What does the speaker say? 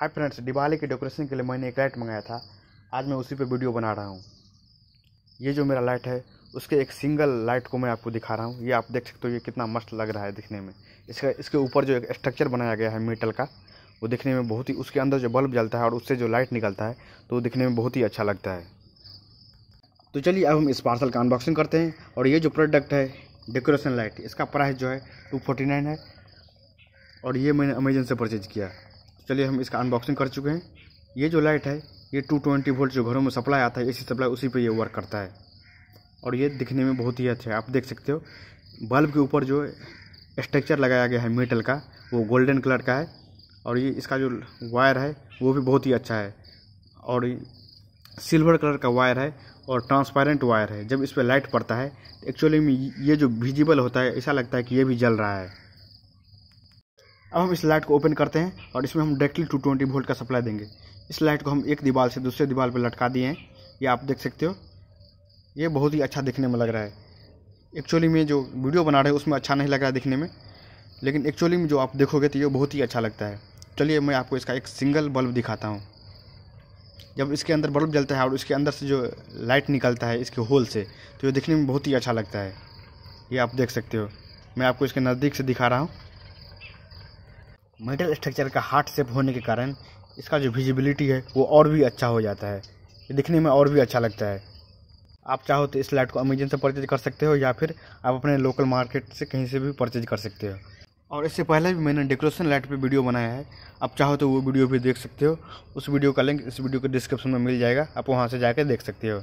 Hi friends Diwali के decoration के लिए मैंने एक लाइट मंगाया था। आज मैं उसी पे वीडियो बना रहा हूँ। ये जो मेरा लाइट है, उसके एक सिंगल लाइट को मैं आपको दिखा रहा हूँ। ये आप देख सकते हो, ये कितना मस्त लग रहा है दिखने में। इसका, इसके ऊपर जो एक स्ट्रक्चर बनाया गया है मेटल का, वो दिखने में बहुत ही, उसके अंदर जो बल्ब जलता है और उससे जो लाइट निकलता है तो वो दिखने में बहुत ही अच्छा लगता है। तो चलिए, अब हम इस पार्सल का अनबॉक्सिंग करते हैं और ये जो प्रोडक्ट है डेकोरेशन लाइट इसका प्राइस जो है टू फोर्टी नाइन है और ये मैंने अमेजन से परचेज किया। चलिए हम इसका अनबॉक्सिंग कर चुके हैं। ये जो लाइट है, ये 220 वोल्ट जो घरों में सप्लाई आता है एसी सप्लाई उसी पर ये वर्क करता है। और ये दिखने में बहुत ही अच्छा है, आप देख सकते हो। बल्ब के ऊपर जो स्ट्रक्चर लगाया गया है मेटल का, वो गोल्डन कलर का है। और ये इसका जो वायर है, वो भी बहुत ही अच्छा है। और सिल्वर कलर का वायर है और ट्रांसपेरेंट वायर है। जब इस पर लाइट पड़ता है एक्चुअली में ये जो विजिबल होता है, ऐसा लगता है कि ये भी जल रहा है। अब हम इस लाइट को ओपन करते हैं और इसमें हम डायरेक्टली टू ट्वेंटी वोल्ट का सप्लाई देंगे। इस लाइट को हम एक दीवार से दूसरे दीवार पर लटका दिए हैं। ये आप देख सकते हो। ये बहुत ही अच्छा दिखने में लग रहा है। एक्चुअली में जो वीडियो बना रहे हैं, उसमें अच्छा नहीं लग रहा है दिखने में। लेकिन एक्चुअली में जो आप देखोगे तो ये बहुत ही अच्छा लगता है। चलिए मैं आपको इसका एक सिंगल बल्ब दिखाता हूँ। जब इसके अंदर बल्ब जलता है और इसके अंदर से जो लाइट निकलता है इसके होल से तो ये दिखने में बहुत ही अच्छा लगता है। ये आप देख सकते हो। मैं आपको इसके नज़दीक से दिखा रहा हूँ। मेटल स्ट्रक्चर का हार्ट शेप होने के कारण इसका जो विजिबिलिटी है, वो और भी अच्छा हो जाता है। ये दिखने में और भी अच्छा लगता है। आप चाहो तो इस लाइट को अमेजन से परचेज कर सकते हो या फिर आप अपने लोकल मार्केट से कहीं से भी परचेज कर सकते हो। और इससे पहले भी मैंने डेकोरेशन लाइट पे वीडियो बनाया है। आप चाहो तो वो वीडियो भी देख सकते हो। उस वीडियो का लिंक इस वीडियो के डिस्क्रिप्शन में मिल जाएगा। आप वहाँ से जाकर देख सकते हो।